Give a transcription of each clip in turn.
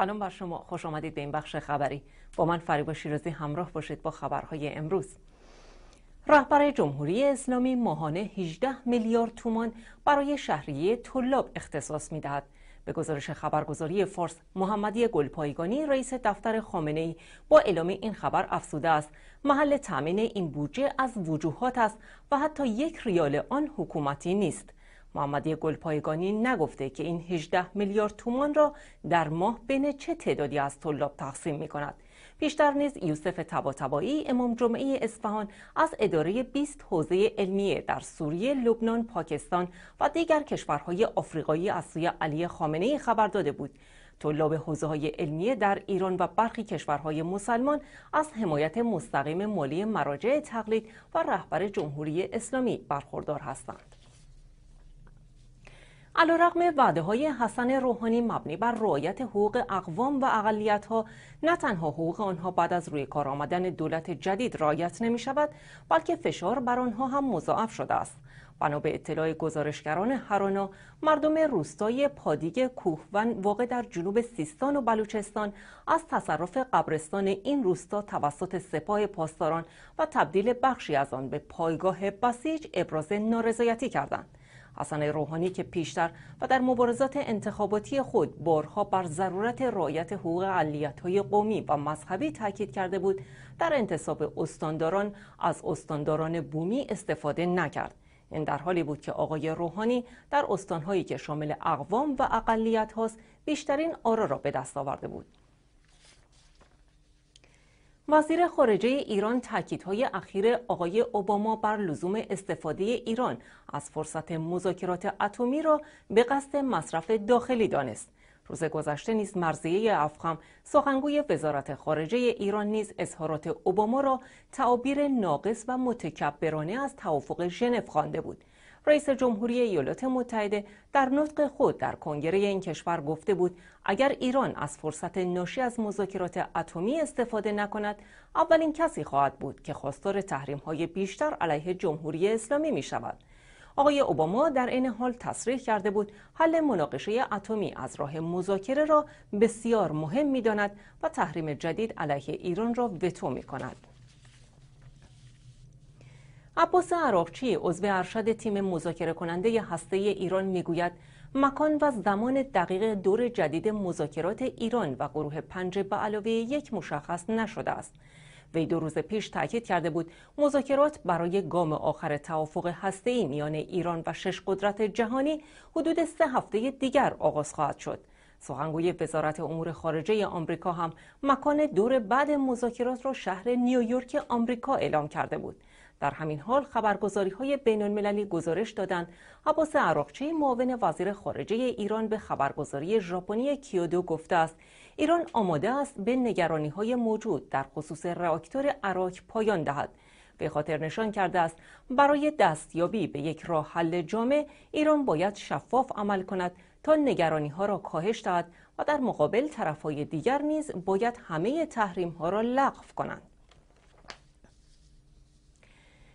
سلام بر شما. خوش آمدید به این بخش خبری. با من فریبا شیرازی همراه باشید با خبرهای امروز. رهبر جمهوری اسلامی ماهانه 18 میلیارد تومان برای شهریه طلاب اختصاص می‌دهد. به گزارش خبرگزاری فارس محمدی گلپایگانی رئیس دفتر خامنه ای با اعلام این خبر افزوده است. محل تامین این بودجه از وجوهات است و حتی یک ریال آن حکومتی نیست. محمدی گلپایگانی نگفته که این 18 میلیارد تومان را در ماه بین چه تعدادی از طلاب تقسیم می کند. بیشتر نیز یوسف تباتبایی امام جمعه اصفهان از اداره 20 حوزه علمیه در سوریه، لبنان، پاکستان و دیگر کشورهای آفریقایی از سوی علی خامنه خبر داده بود طلاب حوزه های علمیه در ایران و برخی کشورهای مسلمان از حمایت مستقیم مالی مراجع تقلید و رهبر جمهوری اسلامی برخوردار هستند. علیرغم وعده های حسن روحانی مبنی بر رعایت حقوق اقوام و اقلیت ها نه تنها حقوق آنها بعد از روی کار آمدن دولت جدید رعایت نمی شود بلکه فشار بر آنها هم مضاعف شده است. بنا به اطلاع گزارشگران هرانا مردم روستای پادیگ کوهون واقع در جنوب سیستان و بلوچستان از تصرف قبرستان این روستا توسط سپاه پاسداران و تبدیل بخشی از آن به پایگاه بسیج ابراز نارضایتی کردند. حسن روحانی که پیشتر و در مبارزات انتخاباتی خود بارها بر ضرورت رعایت حقوق های قومی و مذهبی تاکید کرده بود در انتصاب استانداران از استانداران بومی استفاده نکرد. این در حالی بود که آقای روحانی در استانهایی که شامل اقوام و اقلیت هاست بیشترین آرا را به دست آورده بود. وزیر خارجه ایران تاکیدهای اخیر آقای اوباما بر لزوم استفاده ایران از فرصت مذاکرات اتمی را به قصد مصرف داخلی دانست. روز گذشته نیز مرزیه افخم سخنگوی وزارت خارجه ایران نیز اظهارات اوباما را تعابیر ناقص و متکبرانه از توافق ژنو خوانده بود رئیس جمهوری ایالات متحده در نطق خود در کنگره این کشور گفته بود اگر ایران از فرصت ناشی از مذاکرات اتمی استفاده نکند اولین کسی خواهد بود که خواستار تحریم های بیشتر علیه جمهوری اسلامی می شود آقای اوباما در این حال تصریح کرده بود حل مناقشه اتمی از راه مذاکره را بسیار مهم می داند و تحریم جدید علیه ایران را وتو می کند. عباس عراقچی عضو ارشد تیم مذاکره کننده هسته ایران می‌گوید مکان و زمان دقیق دور جدید مذاکرات ایران و گروه پنج به علاوه یک مشخص نشده است. وی دو روز پیش تاکید کرده بود مذاکرات برای گام آخر توافق ای میان ایران و شش قدرت جهانی حدود سه هفته دیگر آغاز خواهد شد. سخنگوی وزارت امور خارجه آمریکا هم مکان دور بعد مذاکرات را شهر نیویورک آمریکا اعلام کرده بود. در همین حال خبرگزاری های بین المللی گزارش دادند عباس عراقچی معاون وزیر خارجه ایران به خبرگزاری ژاپنی کیودو گفته است ایران آماده است به نگرانی های موجود در خصوص راکتور عراق پایان دهد. به خاطر نشان کرده است برای دستیابی به یک راه حل جامع ایران باید شفاف عمل کند تا نگرانی ها را کاهش دهد و در مقابل طرف های دیگر نیز باید همه تحریم ها را لغو کنند.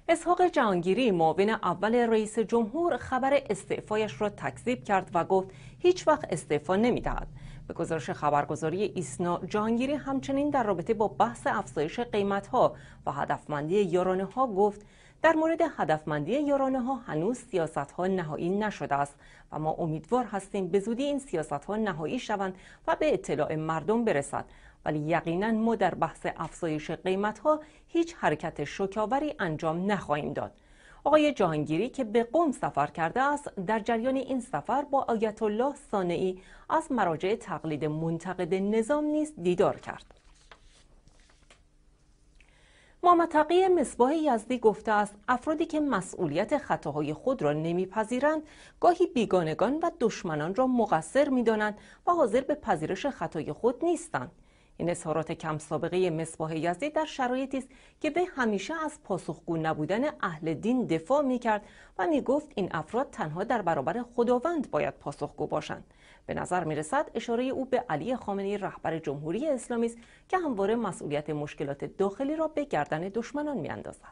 اسحاق جهانگیری معاون اول رئیس جمهور خبر استعفایش را تکذیب کرد و گفت هیچ وقت استعفا نمی‌دهد. به گزارش خبرگزاری ایسنا جهانگیری همچنین در رابطه با بحث افزایش قیمت ها و هدفمندی یارانه ها گفت در مورد هدفمندی یارانه ها هنوز سیاست ها نهایی نشده است. و ما امیدوار هستیم به زودی این سیاست ها نهایی شوند و به اطلاع مردم برسد. ولی یقینا ما در بحث افزایش قیمت ها هیچ حرکت شکاوری انجام نخواهیم داد. آقای جهانگیری که به قم سفر کرده است در جریان این سفر با آیت الله صانعی از مراجع تقلید منتقد نظام نیز دیدار کرد. محمد تقی مصباح یزدی گفته است افرادی که مسئولیت خطاهای خود را نمیپذیرند گاهی بیگانگان و دشمنان را مقصر می‌دانند و حاضر به پذیرش خطای خود نیستند. این اظهارات کم سابقه مصباح یزدی در شرایطی است که به همیشه از پاسخگو نبودن اهل دین دفاع می کرد و می گفت این افراد تنها در برابر خداوند باید پاسخگو باشند. به نظر می رسد اشاره او به علی خامنه‌ای رهبر جمهوری اسلامی است که همواره مسئولیت مشکلات داخلی را به گردن دشمنان می اندازد.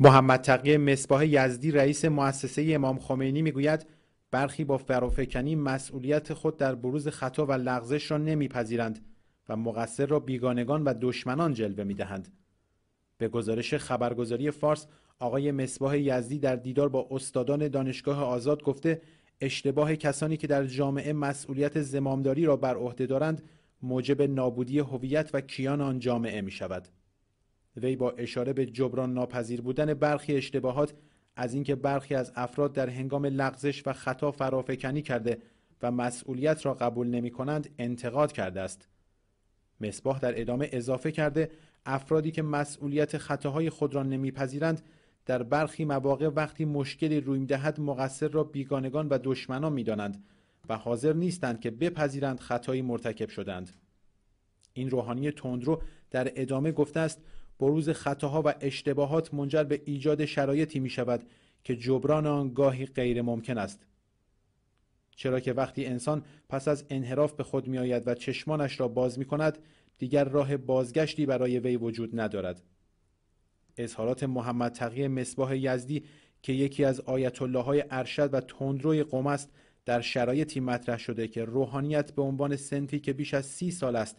محمد تقی مصباح یزدی رئیس مؤسسه امام خمینی می‌گوید برخی با فرافکنی مسئولیت خود در بروز خطا و لغزش را نمیپذیرند و مقصر را بیگانگان و دشمنان جلوه می‌دهند. به گزارش خبرگزاری فارس آقای مصباح یزدی در دیدار با استادان دانشگاه آزاد گفته اشتباه کسانی که در جامعه مسئولیت زمامداری را بر عهده دارند موجب نابودی هویت و کیان آن جامعه می شود. وی با اشاره به جبران ناپذیر بودن برخی اشتباهات از اینکه برخی از افراد در هنگام لغزش و خطا فرافکنی کرده و مسئولیت را قبول نمی کنند انتقاد کرده است. مصباح در ادامه اضافه کرده افرادی که مسئولیت خطاهای خود را نمیپذیرند در برخی مواقع وقتی مشکلی روی دهد مقصر را بیگانگان و دشمنان می‌دانند و حاضر نیستند که بپذیرند خطایی مرتکب شدند این روحانی تندرو در ادامه گفته است بروز خطاها و اشتباهات منجر به ایجاد شرایطی می شود که جبران آن گاهی غیر ممکن است. چرا که وقتی انسان پس از انحراف به خود می آید و چشمانش را باز می کند دیگر راه بازگشتی برای وی وجود ندارد. اظهارات محمد تقی مصباح یزدی که یکی از آیت الله های ارشد و تندروی قوم است در شرایطی مطرح شده که روحانیت به عنوان سنفی که بیش از سی سال است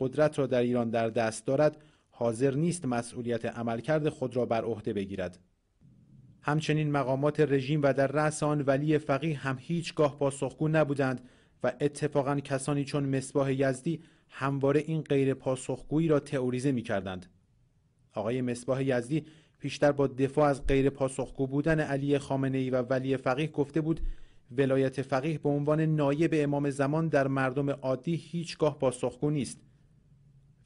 قدرت را در ایران در دست دارد حاضر نیست مسئولیت عملکرد خود را بر عهده بگیرد همچنین مقامات رژیم و در رأس آن ولی فقیه هم هیچگاه پاسخگو نبودند و اتفاقا کسانی چون مصباح یزدی همواره این غیر پاسخگویی را تئوریزه می کردند. آقای مصباح یزدی پیشتر با دفاع از غیر پاسخگو بودن علی خامنه ای و ولی فقیه گفته بود ولایت فقیه به عنوان نایب امام زمان در مردم عادی هیچگاه پاسخگو نیست.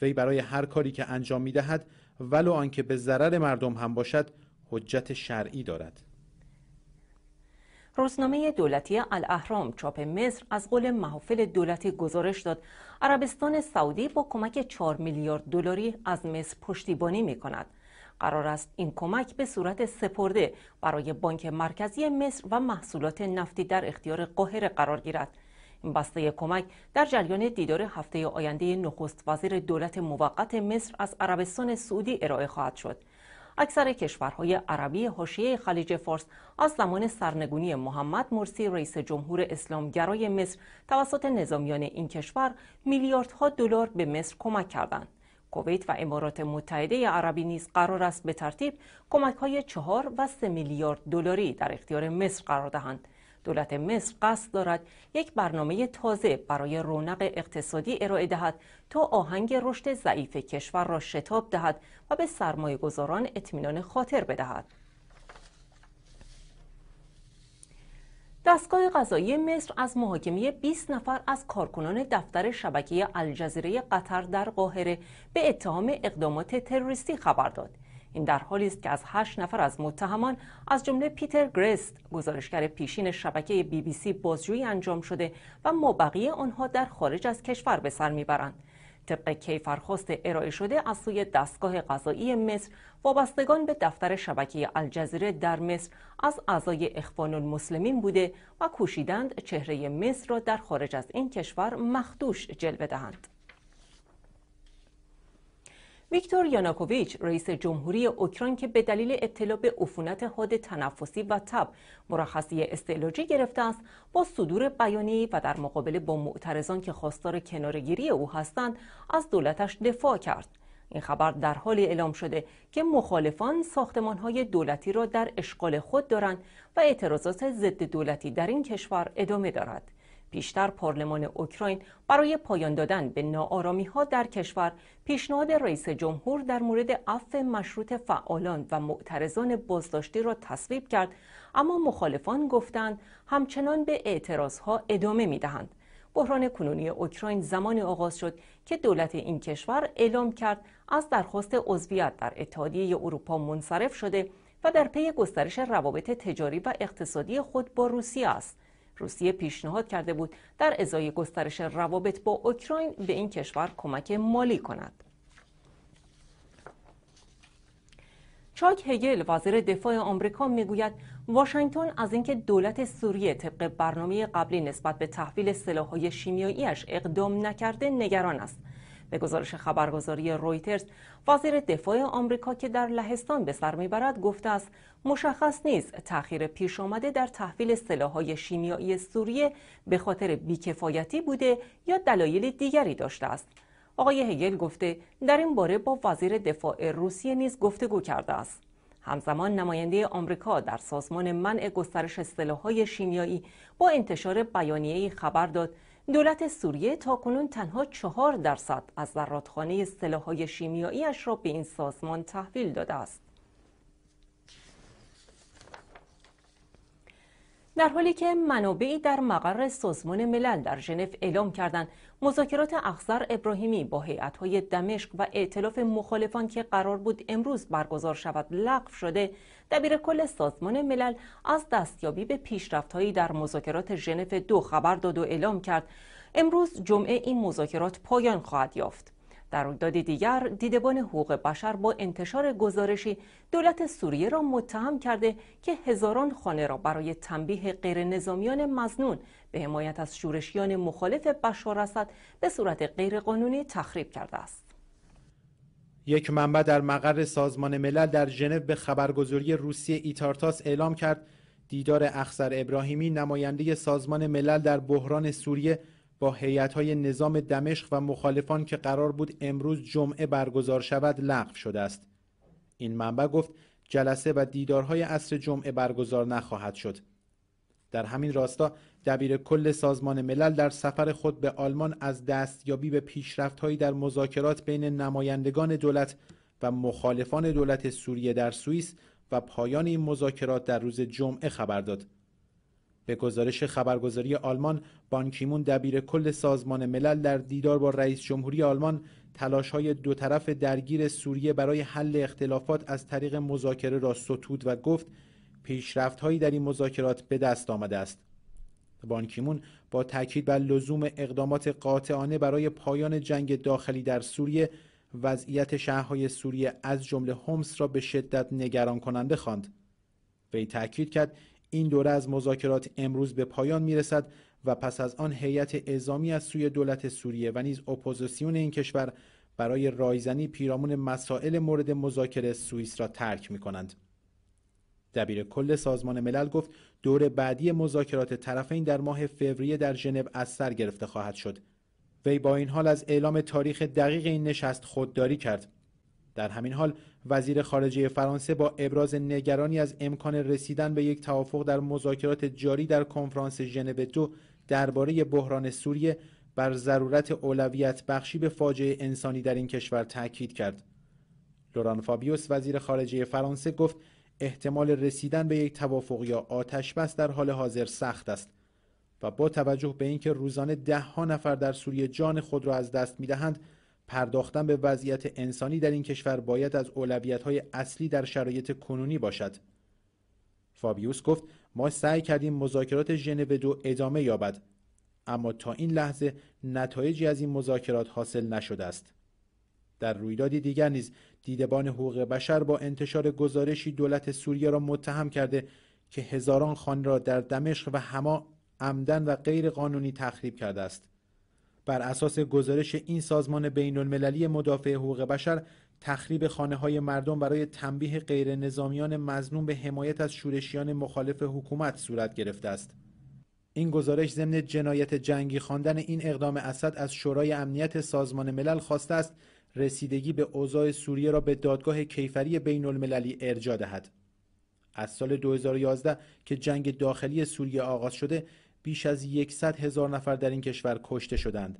وی برای هر کاری که انجام می دهد ولو آنکه به ضرر مردم هم باشد حجت شرعی دارد. روزنامه دولتی الاهرام چاپ مصر از قول محافل دولتی گزارش داد عربستان سعودی با کمک 4 میلیارد دلاری از مصر پشتیبانی می کند. قرار است این کمک به صورت سپرده برای بانک مرکزی مصر و محصولات نفتی در اختیار قاهره قرار گیرد. این بسته کمک در جریان دیدار هفته آینده نخست وزیر دولت موقت مصر از عربستان سعودی ارائه خواهد شد. اکثر کشورهای عربی حاشیه خلیج فارس از زمان سرنگونی محمد مرسی رئیس جمهور اسلامگرای مصر توسط نظامیان این کشور میلیاردها دلار به مصر کمک کردند. کویت و امارات متحده عربی نیز قرار است به ترتیب کمک های چهار و سه میلیارد دلاری در اختیار مصر قرار دهند. دولت مصر قصد دارد یک برنامه تازه برای رونق اقتصادی ارائه دهد تا آهنگ رشد ضعیف کشور را شتاب دهد و به سرمایه گذاران اطمینان خاطر بدهد. دستگاه قضایی مصر از محاکمه 20 نفر از کارکنان دفتر شبکه الجزیره قطر در قاهره به اتهام اقدامات تروریستی خبر داد. این در حالی است که از هشت نفر از متهمان از جمله پیتر گرست گزارشگر پیشین شبکه بی بی سی بازجویی انجام شده و مابقی آنها در خارج از کشور به سر می‌برند. طبق کیفرخواست ارائه شده از سوی دستگاه قضایی مصر وابستگان به دفتر شبکه الجزیره در مصر از اعضای اخوان المسلمین بوده و کوشیدند چهره مصر را در خارج از این کشور مخدوش جلوه دهند. ویکتور یاناکوویچ رئیس جمهوری اوکراین که به دلیل ابتلا به عفونت حاد تنفسی و تب مرخصی استعلاجی گرفته است با صدور بیانیه‌ای و در مقابله با معترضان که خواستار کنارگیری او هستند از دولتش دفاع کرد. این خبر در حالی اعلام شده که مخالفان ساختمانهای دولتی را در اشغال خود دارند و اعتراضات ضد دولتی در این کشور ادامه دارد. پیشتر پارلمان اوکراین برای پایان دادن به ناآرامی ها در کشور پیشنهاد رئیس جمهور در مورد عفو مشروط فعالان و معترضان بازداشتی را تصویب کرد اما مخالفان گفتند همچنان به اعتراض ها ادامه می دهند. بحران کنونی اوکراین زمانی آغاز شد که دولت این کشور اعلام کرد از درخواست عضویت در اتحادیه اروپا منصرف شده و در پی گسترش روابط تجاری و اقتصادی خود با روسیه است. روسیه پیشنهاد کرده بود در ازای گسترش روابط با اوکراین به این کشور کمک مالی کند. چاک هگل وزیر دفاع آمریکا می‌گوید واشنگتن از اینکه دولت سوریه طبق برنامه قبلی نسبت به تحویل سلاح‌های شیمیاییش اقدام نکرده نگران است به گزارش خبرگزاری رویترز وزیر دفاع آمریکا که در لهستان به سر می‌برد گفته است مشخص نیست تأخیر پیش آمده در تحویل سلاحهای شیمیایی سوریه به خاطر بیکفایتی بوده یا دلایل دیگری داشته است. آقای هگل گفته در این باره با وزیر دفاع روسیه نیز گفتگو کرده است. همزمان نماینده آمریکا در سازمان منع گسترش سلاحهای شیمیایی با انتشار بیانیه‌ای خبر داد دولت سوریه تا کنون تنها چهار درصد از زرادخانه سلاحهای شیمیاییش را به این سازمان تحویل داده است. در حالی که منابعی در مقر سازمان ملل در ژنو اعلام کردند مذاکرات اخزر ابراهیمی با هیئت‌های دمشق و ائتلاف مخالفان که قرار بود امروز برگزار شود لغو شده دبیر کل سازمان ملل از دستیابی به پیشرفت‌هایی در مذاکرات ژنو دو خبر داد و اعلام کرد امروز جمعه این مذاکرات پایان خواهد یافت در رویداد دیگر دیدبان حقوق بشر با انتشار گزارشی دولت سوریه را متهم کرده که هزاران خانه را برای تنبیه غیر نظامیان مزنون به حمایت از شورشیان مخالف بشار اسد به صورت غیرقانونی تخریب کرده است. یک منبع در مقر سازمان ملل در ژنو به خبرگزاری روسیه ایتارتاس اعلام کرد. دیدار اخسر ابراهیمی نماینده سازمان ملل در بحران سوریه با های نظام دمشق و مخالفان که قرار بود امروز جمعه برگزار شود لغو شده است. این منبع گفت جلسه و دیدارهای عصر جمعه برگزار نخواهد شد. در همین راستا دبیر کل سازمان ملل در سفر خود به آلمان از دستیابی به پیشرفت‌هایی در مذاکرات بین نمایندگان دولت و مخالفان دولت سوریه در سوئیس و پایان این مذاکرات در روز جمعه خبر داد. به گزارش خبرگزاری آلمان بانکیمون دبیر کل سازمان ملل در دیدار با رئیس جمهوری آلمان تلاش های دو طرف درگیر سوریه برای حل اختلافات از طریق مذاکره را ستود و گفت پیشرفت هایی در این مذاکرات به دست آمده است. بانکیمون با تاکید بر لزوم اقدامات قاطعانه برای پایان جنگ داخلی در سوریه وضعیت شهرهای سوریه از جمله هومس را به شدت نگران کننده خواند. وی تاکید کرد این دوره از مذاکرات امروز به پایان می‌رسد و پس از آن هیئت اعزامی از سوی دولت سوریه و نیز اپوزیسیون این کشور برای رایزنی پیرامون مسائل مورد مذاکره سوئیس را ترک می کنند. دبیر کل سازمان ملل گفت دور بعدی مذاکرات طرفین در ماه فوریه در ژنو از سر گرفته خواهد شد. وی با این حال از اعلام تاریخ دقیق این نشست خودداری کرد. در همین حال وزیر خارجه فرانسه با ابراز نگرانی از امکان رسیدن به یک توافق در مذاکرات جاری در کنفرانس ژنو دو درباره بحران سوریه بر ضرورت اولویت بخشی به فاجعه انسانی در این کشور تاکید کرد. لوران فابیوس وزیر خارجه فرانسه گفت احتمال رسیدن به یک توافق یا آتش بس در حال حاضر سخت است و با توجه به اینکه روزانه ده ها نفر در سوریه جان خود را از دست می‌دهند پرداختن به وضعیت انسانی در این کشور باید از های اصلی در شرایط کنونی باشد. فابیوس گفت ما سعی کردیم مذاکرات ژنو دو ادامه یابد اما تا این لحظه نتایجی از این مذاکرات حاصل نشده است. در رویدادی دیگر نیز دیدبان حقوق بشر با انتشار گزارشی دولت سوریه را متهم کرده که هزاران خانه را در دمشق و هما عمدن و غیر قانونی تخریب کرده است. بر اساس گزارش این سازمان بین المللی مدافع حقوق بشر تخریب خانه های مردم برای تنبیه غیر نظامیان مزنون به حمایت از شورشیان مخالف حکومت صورت گرفته است. این گزارش ضمن جنایت جنگی خواندن این اقدام اسد از شورای امنیت سازمان ملل خواسته است رسیدگی به اوضاع سوریه را به دادگاه کیفری بین المللی ارجا دهد. از سال 2011 که جنگ داخلی سوریه آغاز شده بیش از یکصد هزار نفر در این کشور کشته شدند.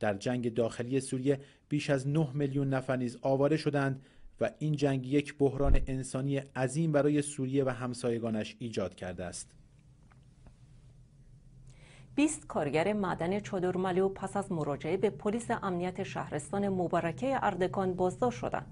در جنگ داخلی سوریه بیش از 9 میلیون نفر نیز آواره شدند و این جنگ یک بحران انسانی عظیم برای سوریه و همسایگانش ایجاد کرده است. 20 کارگر معدن چادرملو پس از مراجعه به پلیس امنیت شهرستان مبارکه اردکان بازداشت شدند.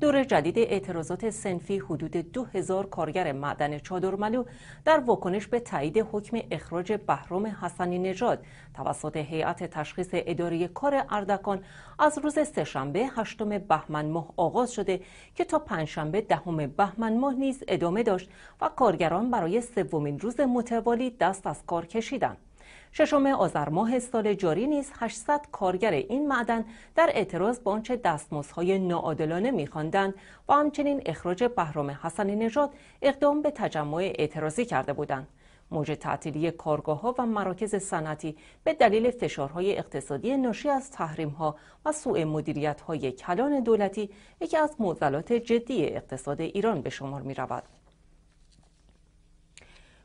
دور جدید اعتراضات سنفی حدود 2000 کارگر معدن چادرملو در واکنش به تایید حکم اخراج بهرام حسنی نژاد توسط هیئت تشخیص اداره کار اردکان از روز سهشنبه هشتم بهمن ماه آغاز شده که تا پنجشنبه دهم بهمن ماه نیز ادامه داشت و کارگران برای سومین روز متوالی دست از کار کشیدند ششم آذر ماه سال جاری نیز 800 کارگر این معدن در اعتراض به آنچه دستمزدهای ناعادلانه می‌خواندند و همچنین اخراج بهرام حسنی نژاد اقدام به تجمع اعتراضی کرده بودند. موج تعطیلی کارگاه ها و مراکز صنعتی به دلیل فشارهای اقتصادی ناشی از تحریم ها و سوء مدیریت های کلان دولتی یکی از معضلات جدی اقتصاد ایران به شمار می رود.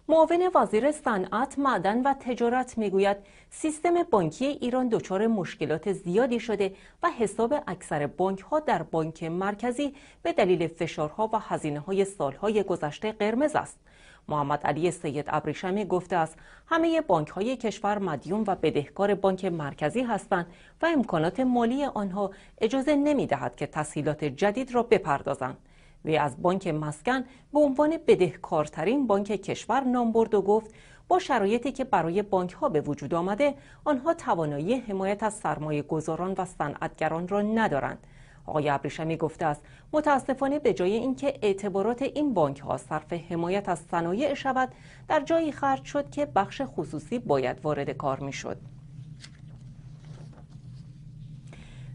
معاون وزیر صنعت، معدن و تجارت می‌گوید سیستم بانکی ایران دچار مشکلات زیادی شده و حساب اکثر بانک ها در بانک مرکزی به دلیل فشارها و هزینه های سالهای گذشته قرمز است. محمد علی سید ابریشمی گفته است همه بانک های کشور مدیون و بدهکار بانک مرکزی هستند و امکانات مالی آنها اجازه نمی دهد که تسهیلات جدید را بپردازند. وی از بانک مسکن به عنوان بدهکارترین بانک کشور نام برد و گفت با شرایطی که برای بانک ها به وجود آمده آنها توانایی حمایت از سرمایه گذاران و صنعتگران را ندارند. آقای ابریشمی گفته است متاسفانه به جای اینکه اعتبارات این بانک ها صرف حمایت از صنایع شود در جایی خرج شد که بخش خصوصی باید وارد کار می شد.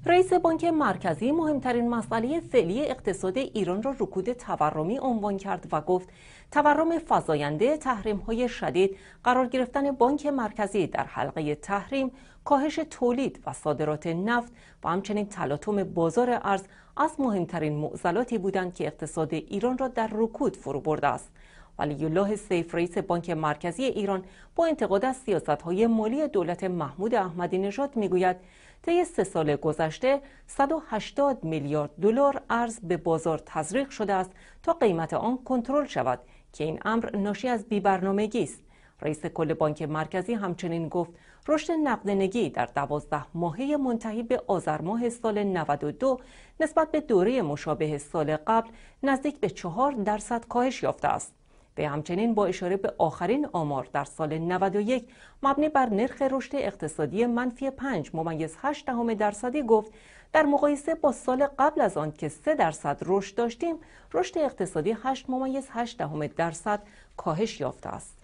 رئیس بانک مرکزی مهمترین مسئله فعلی اقتصاد ایران را رکود تورمی عنوان کرد و گفت تورم فزاینده تحریم های شدید قرار گرفتن بانک مرکزی در حلقه تحریم کاهش تولید و صادرات نفت و همچنین تلاطم بازار ارز از مهمترین معضلاتی بودند که اقتصاد ایران را در رکود فرو برده است. ولی الله سیف رئیس بانک مرکزی ایران با انتقاد از های مالی دولت محمود احمدی نژاد می‌گوید طی سه سال گذشته 180 میلیارد دلار ارز به بازار تزریق شده است تا قیمت آن کنترل شود که این امر ناشی از بیبرنامگی است رئیس کل بانک مرکزی همچنین گفت رشد نقدینگی در دوازده ماهه منتهی به آذر ماه سال 92 نسبت به دوره مشابه سال قبل نزدیک به چهار درصد کاهش یافته است. به همچنین با اشاره به آخرین آمار در سال 91 مبنی بر نرخ رشد اقتصادی منفی 5 ممیز 8 دهم درصدی گفت در مقایسه با سال قبل از آن که 3 درصد رشد داشتیم رشد اقتصادی 8 ممیز 8 دهم درصد کاهش یافته است.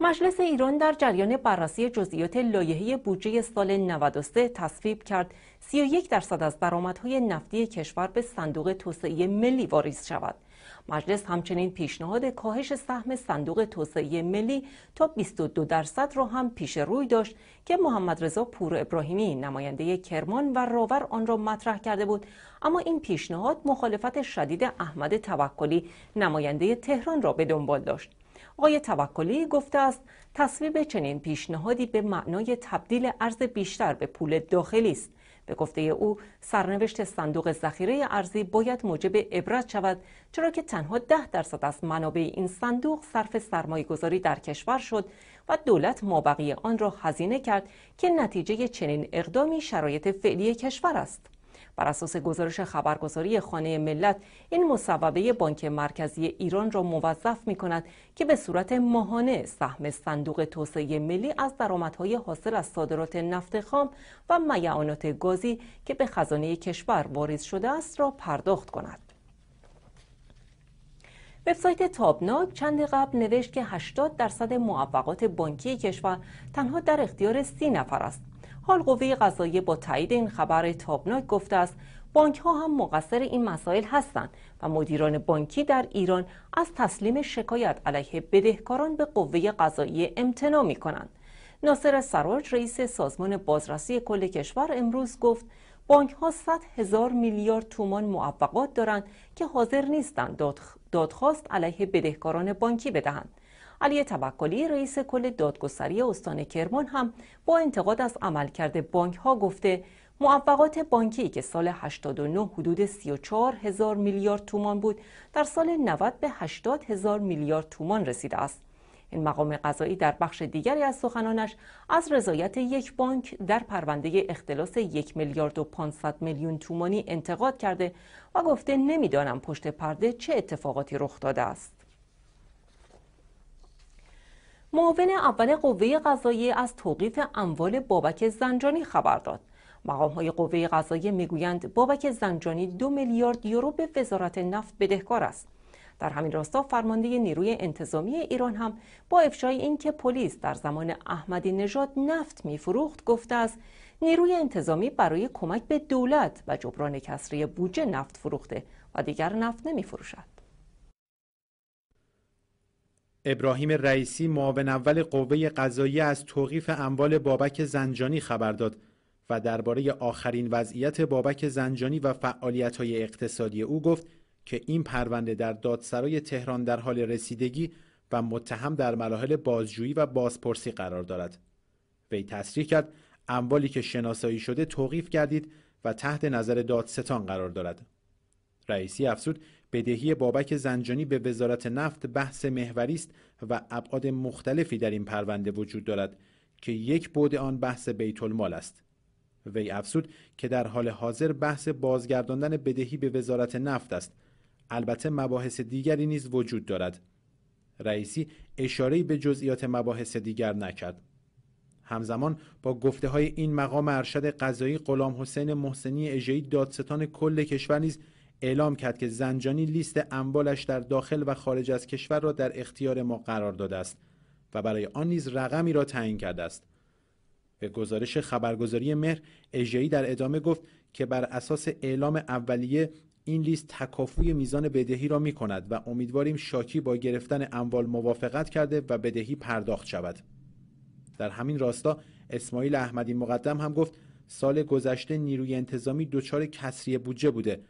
مجلس ایران در جریان بررسی جزئیات لایحه بودجه سال 93 تصویب کرد 31 درصد از درآمدهای نفتی کشور به صندوق توسعه ملی واریز شود. مجلس همچنین پیشنهاد کاهش سهم صندوق توسعه ملی تا 22 درصد را هم پیش روی داشت که محمد رضا پور ابراهیمی نماینده کرمان و راور آن را مطرح کرده بود. اما این پیشنهاد مخالفت شدید احمد توکلی نماینده تهران را به دنبال داشت. آقای توکلی گفته است تصویب چنین پیشنهادی به معنای تبدیل ارز بیشتر به پول داخلی است. به گفته او سرنوشت صندوق ذخیره ارزی باید موجب عبرت شود چرا که تنها ده درصد از منابع این صندوق صرف سرمایه گذاری در کشور شد و دولت مابقی آن را هزینه کرد که نتیجه چنین اقدامی شرایط فعلی کشور است. بر اساس گزارش خبرگزاری خانه ملت این مصوبه بانک مرکزی ایران را موظف می کند که به صورت ماهانه سهم صندوق توسعه ملی از درآمدهای حاصل از صادرات نفت خام و میعانات گازی که به خزانه کشور واریز شده است را پرداخت کند. وبسایت تابناک چند قبل نوشت که 80 درصد معوقات بانکی کشور تنها در اختیار سی نفر است حال قوه قضاییه با تایید این خبر تابناک گفته است بانک ها هم مقصر این مسائل هستند و مدیران بانکی در ایران از تسلیم شکایت علیه بدهکاران به قوه قضاییه امتناع می کنند. ناصر سراج رئیس سازمان بازرسی کل کشور امروز گفت بانک ها 100 هزار میلیارد تومان معوقات دارند که حاضر نیستند دادخواست علیه بدهکاران بانکی بدهند. علی توکلی رئیس کل دادگستری استان کرمان هم با انتقاد از عملکرد بانک ها گفته معوقات بانکی که سال 89 حدود 34 هزار میلیارد تومان بود در سال 90 به 80 هزار میلیارد تومان رسیده است. این مقام قضایی در بخش دیگری از سخنانش از رضایت یک بانک در پرونده اختلاس یک میلیارد و 500 میلیون تومانی انتقاد کرده و گفته نمی‌دانم پشت پرده چه اتفاقاتی رخ داده است. معاون اول قوه قضاییه از توقیف اموال بابک زنجانی خبر داد مقام های قوه قضاییه می‌گویند بابک زنجانی دو میلیارد یورو به وزارت نفت بدهکار است در همین راستا فرمانده نیروی انتظامی ایران هم با افشای اینکه پلیس در زمان احمدی نژاد نفت میفروخت گفته است نیروی انتظامی برای کمک به دولت و جبران کسری بودجه نفت فروخته و دیگر نفت نمی فروشد. ابراهیم رئیسی معاون اول قوه قضاییه از توقیف اموال بابک زنجانی خبر داد و درباره آخرین وضعیت بابک زنجانی و فعالیت‌های اقتصادی او گفت که این پرونده در دادسرای تهران در حال رسیدگی و متهم در مراحل بازجویی و بازپرسی قرار دارد. وی تصریح کرد اموالی که شناسایی شده توقیف گردید و تحت نظر دادستان قرار دارد. رئیسی افزود بدهی بابک زنجانی به وزارت نفت بحث محوری است و ابعاد مختلفی در این پرونده وجود دارد که یک بعد آن بحث بیت المال است. وی افزود که در حال حاضر بحث بازگرداندن بدهی به وزارت نفت است. البته مباحث دیگری نیز وجود دارد. رئیسی اشاره‌ای به جزئیات مباحث دیگر نکرد. همزمان با گفته های این مقام ارشد قضایی غلام حسین محسنی اژه‌ای دادستان کل کشور نیز اعلام کرد که زنجانی لیست اموالش در داخل و خارج از کشور را در اختیار ما قرار داده است و برای آن نیز رقمی را تعیین کرده است به گزارش خبرگزاری مهر اژه‌ای در ادامه گفت که بر اساس اعلام اولیه این لیست تکافوی میزان بدهی را می کند و امیدواریم شاکی با گرفتن اموال موافقت کرده و بدهی پرداخت شود. در همین راستا اسماعیل احمدی مقدم هم گفت سال گذشته نیروی انتظامی دچار کسری بودجه بوده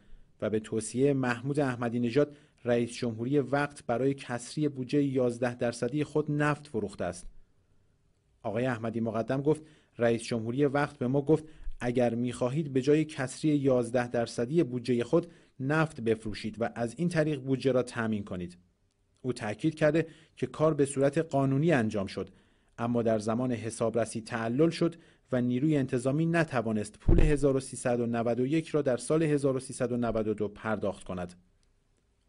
و به توصیه محمود احمدی نژاد رئیس جمهوری وقت برای کسری بودجه 11 درصدی خود نفت فروخته است. آقای احمدی مقدم گفت رئیس جمهوری وقت به ما گفت اگر می‌خواهید به جای کسری 11 درصدی بودجه خود نفت بفروشید و از این طریق بودجه را تأمین کنید. او تاکید کرده که کار به صورت قانونی انجام شد اما در زمان حسابرسی تعلل شد و نیروی انتظامی نتوانست پول 1391 را در سال 1392 پرداخت کند.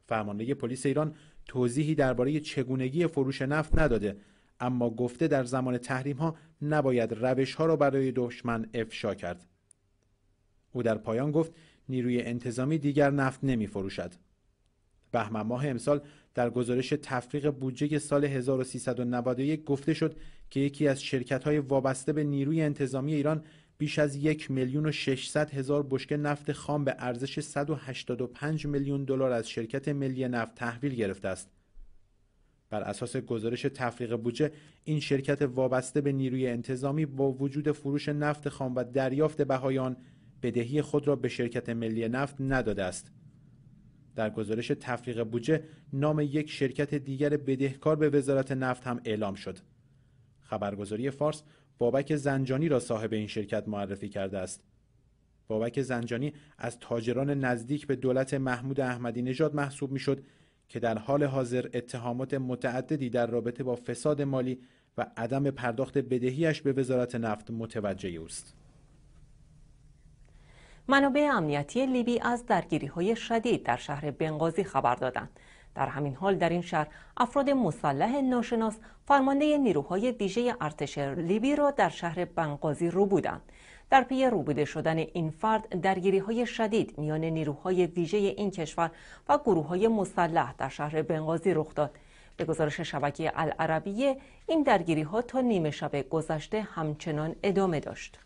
فرمانده پلیس ایران توضیحی درباره چگونگی فروش نفت نداده اما گفته در زمان تحریم ها نباید روش ها را برای دشمن افشا کرد. او در پایان گفت نیروی انتظامی دیگر نفت نمی فروشد. بهمن ماه امسال در گزارش تفریق بودجه سال 1391 گفته شد که یکی از شرکت های وابسته به نیروی انتظامی ایران بیش از یک میلیون و 600 هزار بشکه نفت خام به ارزش 185 میلیون دلار از شرکت ملی نفت تحویل گرفته است. بر اساس گزارش تفریق بودجه این شرکت وابسته به نیروی انتظامی با وجود فروش نفت خام و دریافت بهای آن بدهی خود را به شرکت ملی نفت نداده است در گزارش تفریق بودجه نام یک شرکت دیگر بدهکار به وزارت نفت هم اعلام شد خبرگزاری فارس بابک زنجانی را صاحب این شرکت معرفی کرده است بابک زنجانی از تاجران نزدیک به دولت محمود احمدی نژاد محسوب می‌شد که در حال حاضر اتهامات متعددی در رابطه با فساد مالی و عدم پرداخت بدهیش به وزارت نفت متوجه اوست. منابع امنیتی لیبی از درگیری های شدید در شهر بنغازی خبر دادند. در همین حال در این شهر افراد مسلح ناشناس فرمانده نیروهای ویژه ارتش لیبی را در شهر بنغازی رو بودند. در پی روبوده شدن این فرد درگیری های شدید میان نیروهای ویژه این کشور و گروه های مسلح در شهر بنغازی رخ داد. به گزارش شبکه العربیه این درگیری ها تا نیمه شب گذشته همچنان ادامه داشت.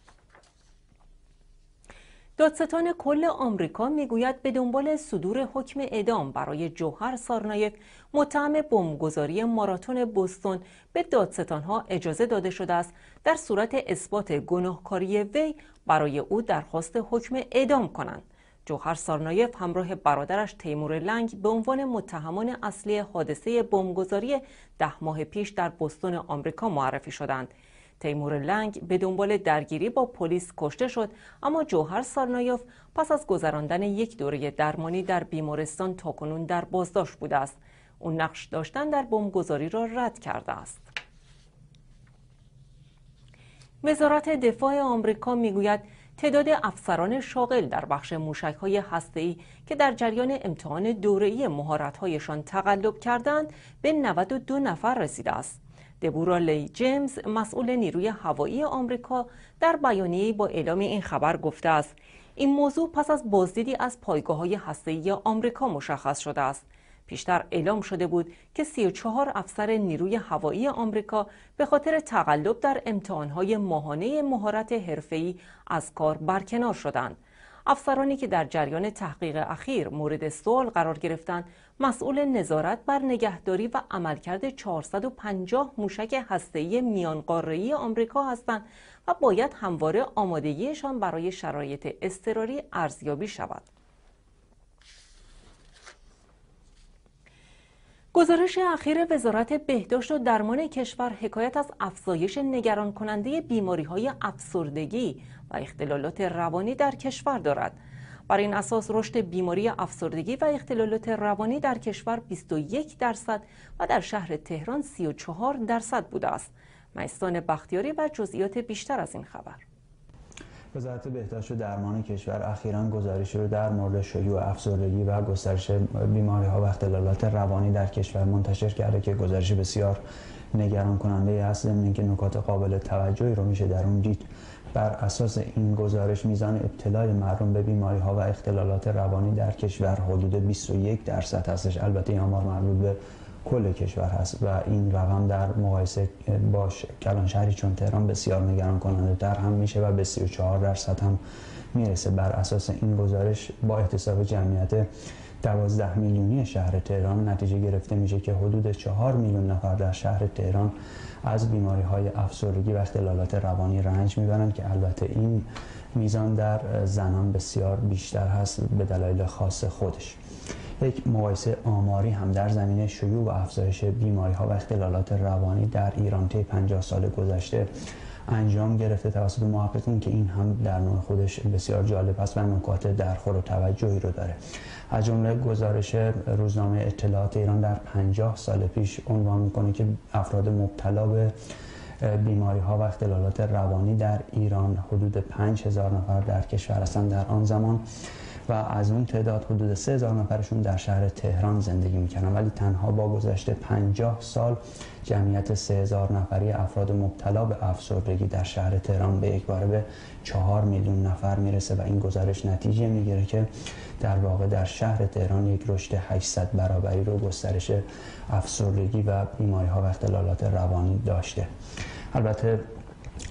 دادستان کل آمریکا می‌گوید به دنبال صدور حکم اعدام برای جوهر سارنایف متهم بمبگذاری ماراتون بوستون به دادستانها اجازه داده شده است در صورت اثبات گناهکاری وی برای او درخواست حکم اعدام کنند. جوهر سارنایف همراه برادرش تیمور لنگ به عنوان متهمان اصلی حادثه بمبگذاری ده ماه پیش در بوستون آمریکا معرفی شدند. تیمور لنگ به دنبال درگیری با پلیس کشته شد اما جوهر سارنایوف پس از گذراندن یک دوره درمانی در بیمارستان تاکنون در بازداشت بوده است او نقش داشتن در بمبگذاری را رد کرده است وزارت دفاع آمریکا می‌گوید تعداد افسران شاغل در بخش موشک های هسته‌ای که در جریان امتحان دوره‌ای مهارت‌هایشان تقلب کردند به 92 نفر رسیده است. دبورا لی جیمز مسئول نیروی هوایی آمریکا در بیانیه‌ای با اعلام این خبر گفته است این موضوع پس از بازدیدی از پایگاه های هسته‌ای آمریکا مشخص شده است پیشتر اعلام شده بود که 34 افسر نیروی هوایی آمریکا به خاطر تقلب در امتحانهای ماهانه مهارت حرفه‌ای از کار برکنار شدند. افسرانی که در جریان تحقیق اخیر مورد سوال قرار گرفتند مسئول نظارت بر نگهداری و عملکرد 450 موشک هسته‌ای میان قاره‌ای آمریکا هستند و باید همواره آمادگیشان برای شرایط اضطراری ارزیابی شود. گزارش اخیر وزارت بهداشت و درمان کشور حکایت از افزایش نگران کننده بیماری های افسردگی و اختلالات روانی در کشور دارد. بر این اساس رشد بیماری افسردگی و اختلالات روانی در کشور 21 درصد و در شهر تهران 34 درصد بوده است. مستان بختیاری و جزئیات بیشتر از این خبر. وزارت بهداشت و درمان کشور اخیرا گزارشی رو در مورد شیوع افسردگی و گسترش بیماری ها و اختلالات روانی در کشور منتشر کرده که گزارش بسیار نگران کننده است. اینکه نکات قابل توجهی رو میشه در اون دید. بر اساس این گزارش میزان ابتلای مردم به بیماری ها و اختلالات روانی در کشور حدود 21 درصد هستش. البته این آمار مربوط به کل کشور هست و این رقم در مقایسه با کلان شهری چون تهران بسیار نگران کننده تر هم میشه و به 34 درصد هم می‌رسه. بر اساس این گزارش با احتساب جمعیت 12 میلیونی شهر تهران نتیجه گرفته میشه که حدود 4 میلیون نفر در شهر تهران از بیماری های افسردگی و اختلالات روانی رنج می‌برند که البته این میزان در زنان بسیار بیشتر هست به دلایل خاص خودش. یک مقایسه آماری هم در زمینه شیوع و افزایش بیماری ها و اختلالات روانی در ایران طی 50 سال گذشته انجام گرفته توسط محققین که این هم در نوع خودش بسیار جالب است و نکات درخور و توجهی رو داره. از جمله گزارش روزنامه اطلاعات ایران در 50 سال پیش عنوان می‌کنه که افراد مبتلا به بیماری ها و اختلالات روانی در ایران حدود 5000 نفر در کشور هستند. در آن زمان و از اون تعداد حدود 3000 نفرشون در شهر تهران زندگی می‌کنن ولی تنها با گذشته 50 سال جمعیت 3000 نفری افراد مبتلا به افسردگی در شهر تهران به یک باره به 4 میلیون نفر می‌رسه و این گزارش نتیجه می‌گیره که در واقع در شهر تهران یک رشد 800 برابری رو گسترش افسردگی و بیماری ها و اختلالات روانی داشته. البته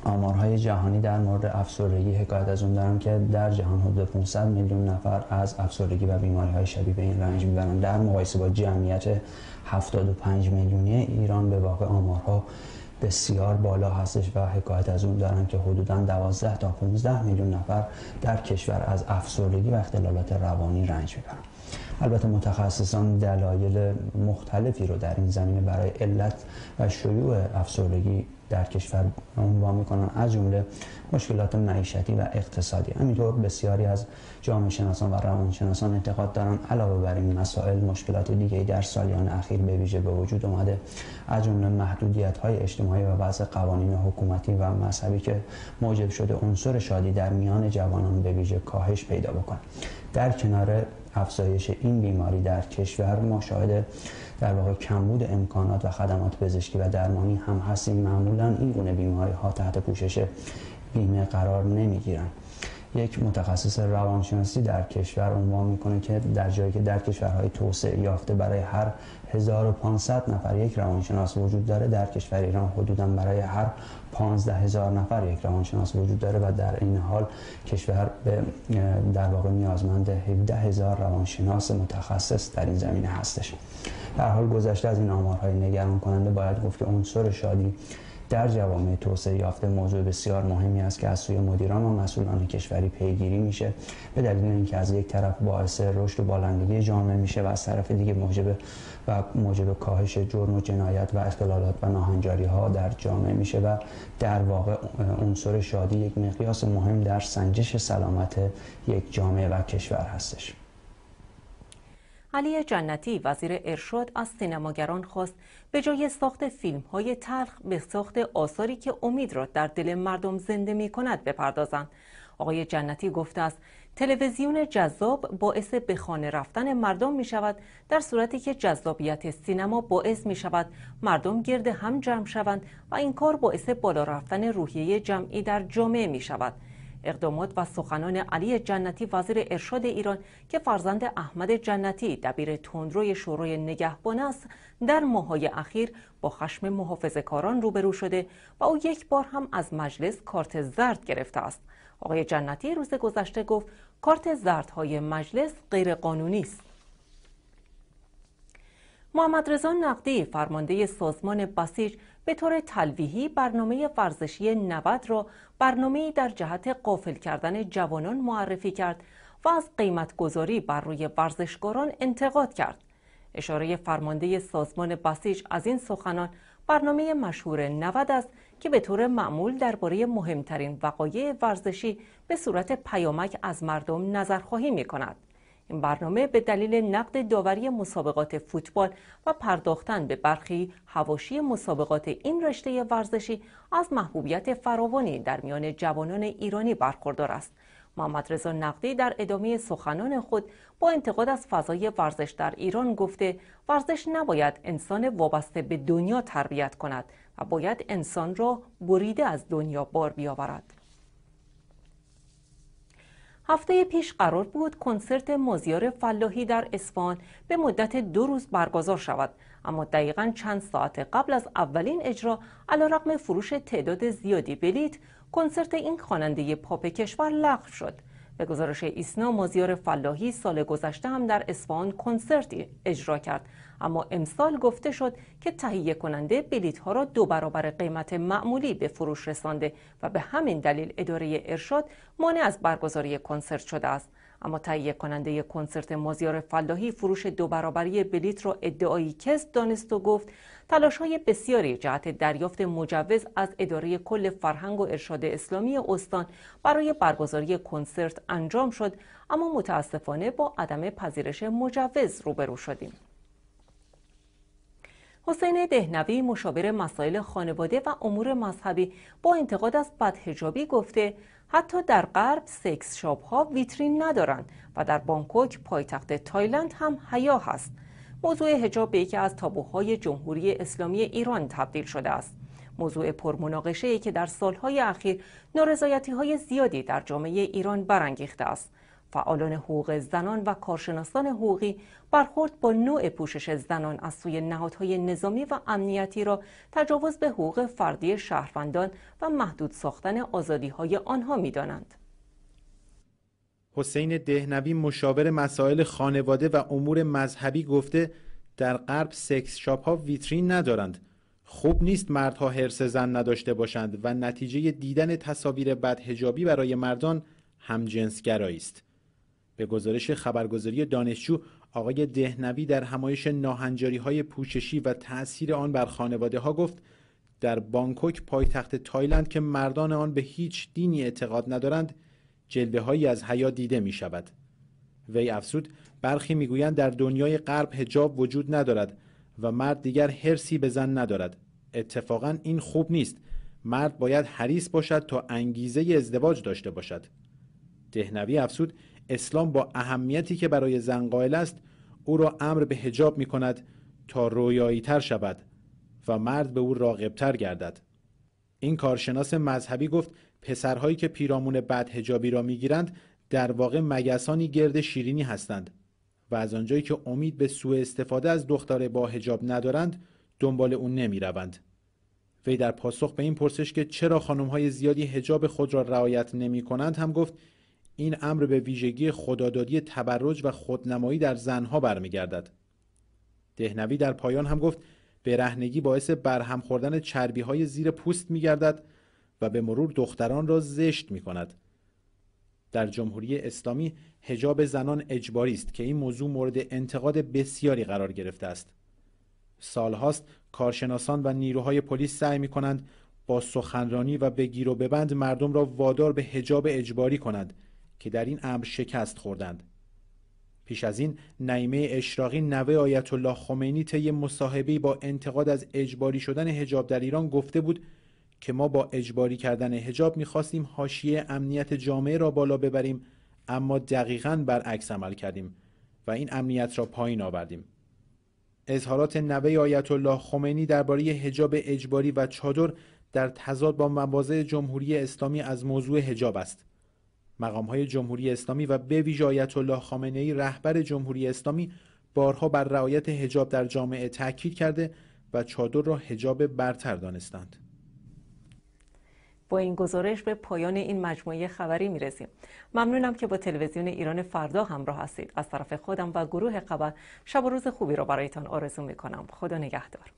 آمارهای جهانی در مورد افسردگی حکایت از اون دارم که در جهان حدود 500 میلیون نفر از افسردگی و بیماری های شبیه به این رنج می‌برند در مقایسه با جمعیت 75 میلیونی ایران به واقع آمارها بسیار بالا هستش و حکایت از اون دارم که حدودا 12 تا 15 میلیون نفر در کشور از افسردگی و اختلالات روانی رنج می‌برند البته متخصصان دلایل مختلفی رو در این زمینه برای علت و شیوع افسردگی در کشور عنوان می‌کنن. از جمله مشکلات معیشتی و اقتصادی. همینطور بسیاری از جامعه شناسان و روانشناسان اعتقاد دارن علاوه بر این مسائل مشکلات دیگه در سالیان اخیر به ویژه به وجود اومده. از جمله محدودیت های اجتماعی و بعض قوانین حکومتی و مذهبی که موجب شده عنصر شادی در میان جوانان به ویژه کاهش پیدا بکنه در کنار افزایش این بیماری در کشور ما شاهد در واقع کمبود امکانات و خدمات پزشکی و درمانی هم هستیم. معمولا این گونه بیماری ها تحت پوشش بیمه قرار نمی‌گیرن. یک متخصص روانشناسی در کشور عنوان می‌کنه که در جایی که در کشورهای توسعه یافته برای هر 1500 نفر یک روانشناس وجود داره در کشور ایران حدودا برای هر 15 هزار نفر یک روانشناس وجود داره و در این حال کشور به در واقع نیازمند 17 هزار روانشناس متخصص در این زمینه هستش. در حال گذشته از این آمارهای نگران کننده باید گفت که عنصر شادی در جوامع توسعه یافته موضوع بسیار مهمی است که از سوی مدیران و مسئولان کشوری پیگیری میشه. به دلیل اینکه از یک طرف باعث رشد و بالندگی جامعه میشه و از طرف دیگه موجب و موجب کاهش جرم و جنایت و اختلالات و ناهنجاری ها در جامعه میشه و در واقع عنصر شادی یک مقیاس مهم در سنجش سلامت یک جامعه و کشور هستش. علی جنتی وزیر ارشاد از سینماگران خواست به جای ساخت فیلم های تلخ به ساخت آثاری که امید را در دل مردم زنده می کند بپردازند. آقای جنتی گفته است تلویزیون جذاب باعث به خانه رفتن مردم می شود در صورتی که جذابیت سینما باعث می شود مردم گرد هم جمع شوند و این کار باعث بالا رفتن روحیه جمعی در جامعه می شود اقدامات و سخنان علی جنتی وزیر ارشاد ایران که فرزند احمد جنتی دبیر تندروی شورای نگهبان است در ماهای اخیر با خشم محافظه کاران روبرو شده و او یک بار هم از مجلس کارت زرد گرفته است. آقای جنتی روز گذشته گفت کارت زردهای مجلس غیر قانونی است. محمد رضا نقدی فرمانده سازمان بسیج به طور تلویحی برنامه ورزشی 90 را برنامه در جهت قافل کردن جوانان معرفی کرد و از قیمت گذاری بر روی ورزشکاران انتقاد کرد. اشاره فرمانده سازمان بسیج از این سخنان برنامه مشهور 90 است که به طور معمول درباره مهمترین وقایع ورزشی به صورت پیامک از مردم نظرخواهی می کند. این برنامه به دلیل نقد داوری مسابقات فوتبال و پرداختن به برخی هواشی مسابقات این رشته ورزشی از محبوبیت فراوانی در میان جوانان ایرانی برخوردار است. محمد رضا نقدی در ادامه سخنان خود با انتقاد از فضای ورزش در ایران گفته ورزش نباید انسان وابسته به دنیا تربیت کند و باید انسان را بریده از دنیا بار بیاورد. هفته پیش قرار بود کنسرت مازیار فلاحی در اسفان به مدت دو روز برگزار شود. اما دقیقا چند ساعت قبل از اولین اجرا علیرغم فروش تعداد زیادی بلیت کنسرت این خواننده پاپ کشور لغو شد. به گزارش ایسنا مازیار فلاحی سال گذشته هم در اصفهان کنسرتی اجرا کرد. اما امسال گفته شد که تهیه کننده بلیت ها را دو برابر قیمت معمولی به فروش رسانده و به همین دلیل اداره ارشاد مانع از برگزاری کنسرت شده است. اما تهیه کننده کنسرت مازیار فلاحی فروش دو برابری بلیت را ادعایی کس دانست و گفت تلاش های بسیاری جهت دریافت مجوز از اداره کل فرهنگ و ارشاد اسلامی استان برای برگزاری کنسرت انجام شد اما متاسفانه با عدم پذیرش مجوز روبرو شدیم. حسین دهنوی مشاور مسائل خانواده و امور مذهبی با انتقاد از بدهجابی گفته حتی در غرب سکس شاپ ها ویترین ندارند و در بانکوک پایتخت تایلند هم حیا هست. موضوع هجاب به یکی از تابوهای جمهوری اسلامی ایران تبدیل شده است موضوع پرمناقشه که در سالهای اخیر نارضایتی های زیادی در جامعه ایران برانگیخته است فعالان حقوق زنان و کارشناسان حقوقی برخورد با نوع پوشش زنان از سوی نهادهای نظامی و امنیتی را تجاوز به حقوق فردی شهروندان و محدود ساختن آزادیهای آنها می‌دانند. حسین دهنوی مشاور مسائل خانواده و امور مذهبی گفته در غرب سکس شاپ ها ویترین ندارند. خوب نیست مردها حرس زن نداشته باشند و نتیجه دیدن تصاویر بدهجابی برای مردان همجنسگرایی است. به گزارش خبرگزاری دانشجو آقای دهنوی در همایش ناهنجاری های پوششی و تأثیر آن بر خانواده ها گفت در بانکوک پایتخت تایلند که مردان آن به هیچ دینی اعتقاد ندارند جلوه هایی از حیا دیده می شود وی افزود برخی می‌گویند در دنیای غرب هجاب وجود ندارد و مرد دیگر هرسی به زن ندارد. اتفاقا این خوب نیست. مرد باید حریص باشد تا انگیزه ازدواج داشته باشد. دهنوی افزود اسلام با اهمیتی که برای زن قائل است او را امر به حجاب می کند تا رویایی تر شود و مرد به او راغبتر گردد. این کارشناس مذهبی گفت پسرهایی که پیرامون بد هجابی را می‌گیرند در واقع مگسانی گرد شیرینی هستند و از آنجایی که امید به سوء استفاده از دختر با هجاب ندارند دنبال اون نمی روند. وی در پاسخ به این پرسش که چرا خانم های زیادی هجاب خود را رعایت نمی کنند هم گفت این امر به ویژگی خدادادی تبرج و خودنمایی در زنها برمیگردد. دهنوی در پایان هم گفت برهنگی باعث برهم خوردن چربی های زیر پوست می گردد و به مرور دختران را زشت می کند. در جمهوری اسلامی هجاب زنان اجباری است که این موضوع مورد انتقاد بسیاری قرار گرفته است. سالهاست کارشناسان و نیروهای پلیس سعی می کنند با سخنرانی و بگیر و ببند مردم را وادار به هجاب اجباری کنند که در این امر شکست خوردند. پیش از این نعیمه اشراقی نوه آیت الله خمینی طی مصاحبه‌ای با انتقاد از اجباری شدن هجاب در ایران گفته بود که ما با اجباری کردن هجاب می‌خواستیم حاشیه امنیت جامعه را بالا ببریم اما دقیقا برعکس عمل کردیم و این امنیت را پایین آوردیم اظهارات نوه آیت الله خمینی درباره هجاب اجباری و چادر در تضاد با مواضع جمهوری اسلامی از موضوع هجاب است مقام های جمهوری اسلامی و به ویژه آیت الله خامنه ای رهبر جمهوری اسلامی بارها بر رعایت حجاب در جامعه تاکید کرده و چادر را حجاب برتر دانستند. با این گزارش به پایان این مجموعه خبری می‌رسیم. ممنونم که با تلویزیون ایران فردا همراه هستید. از طرف خودم و گروه خبر شب و روز خوبی را برایتان آرزو می‌کنم. خدا نگهدار.